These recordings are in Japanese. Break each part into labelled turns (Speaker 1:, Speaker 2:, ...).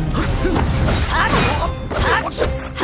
Speaker 1: あっ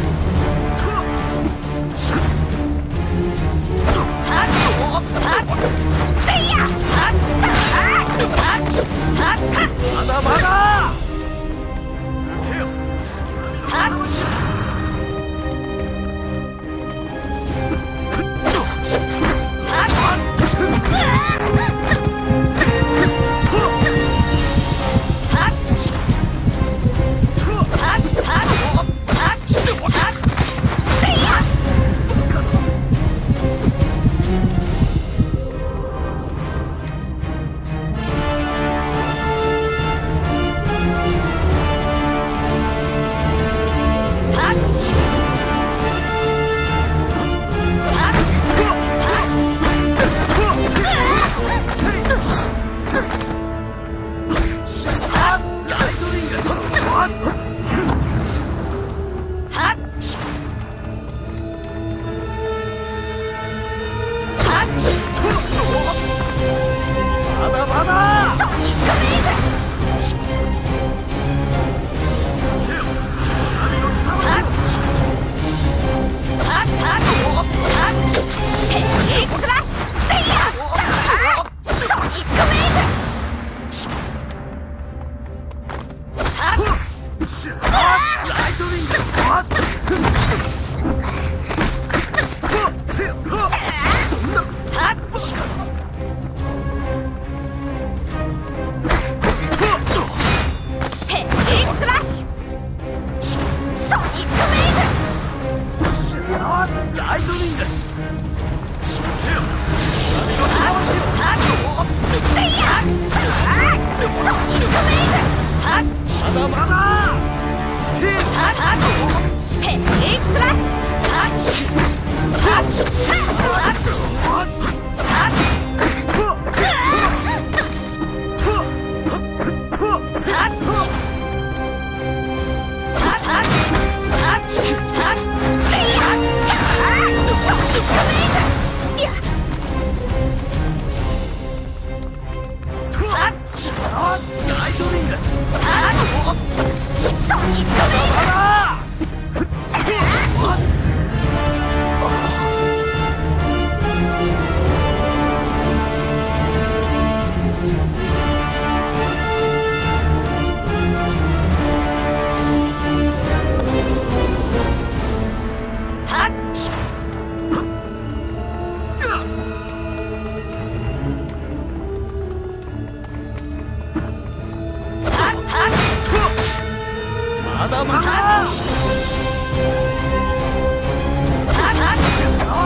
Speaker 1: Shut up! まだまだ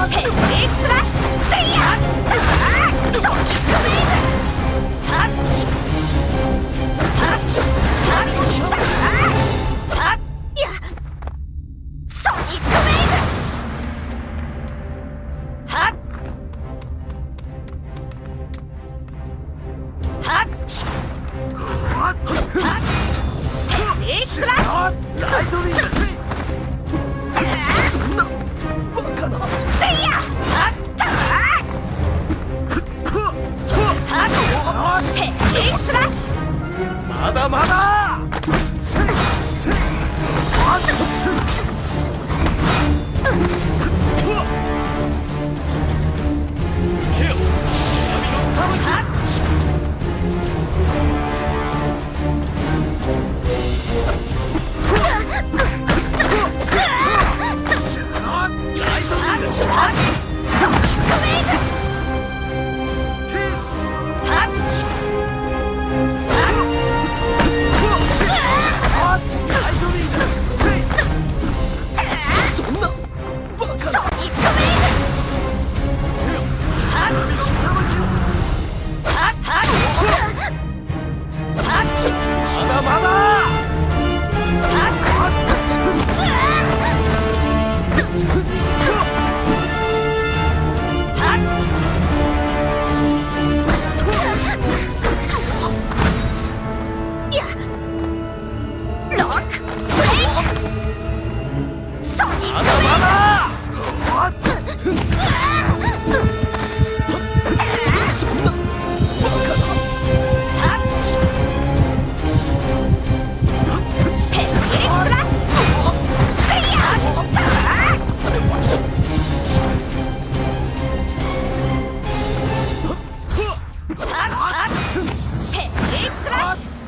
Speaker 1: ヘッジ 아!